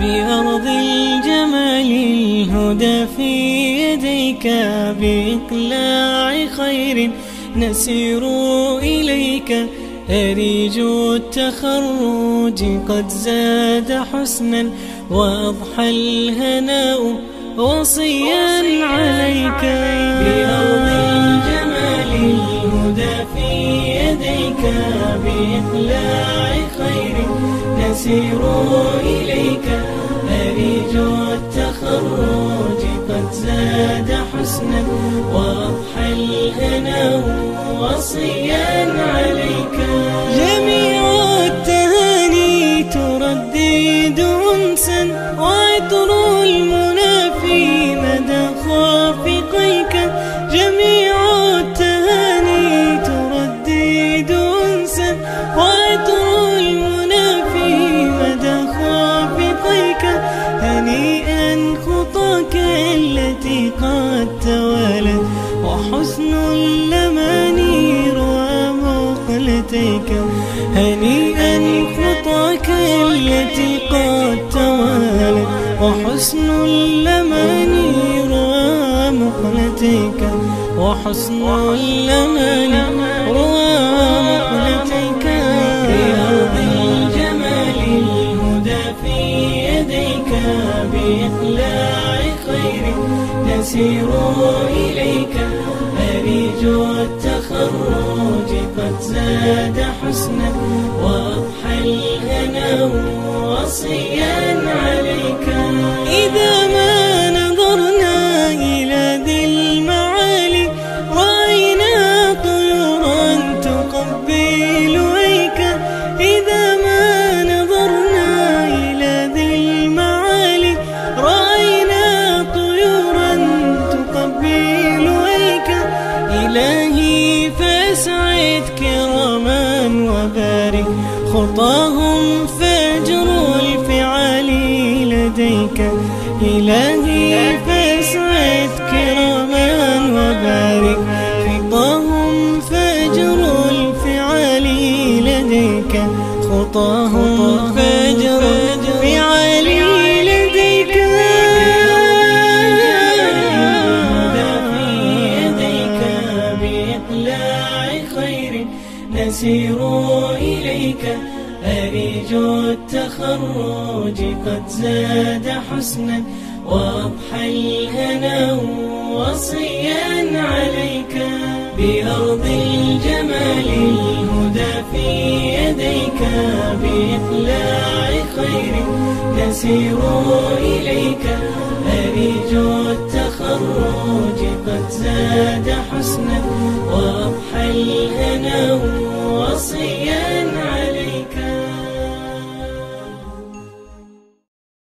بأرض الجمال الهدى في يديك بإقلاع خير نسير إليك أريج التخرج قد زاد حسنا وأضحى الهناء وصيا عن بإقلاع خير نسير إليك. أريج التخرج قد زاد حسنا. وأضحى الهناء وصيا عليك. مقلتيك هنيئا خطاك التي قد توالت وحسن اللماني روى مقلتيك وحسن اللماني روى مقلتيك بأرض الجمال الهدى في يديك بإقلاع خير نسير إليك. أريج التخرج. قد زاد حسنا وأضحى الهنا وصيا خطاهم فاجر الفعال لديك. إلهي فاسعد كراما وبارك. خطاهم فاجر الفعال لديك. خطاهم فاجر الفعال لديك. في يديك بإقلاع خير نسير إليك. أريج التخرج قد زاد حسنا. وأضحى الهنا وصيا عليك. بأرض الجمال الهدى في يديك. بإقلاع خير نسير إليك. أريج التخرج قد زاد حسنا. الهنا وصيانا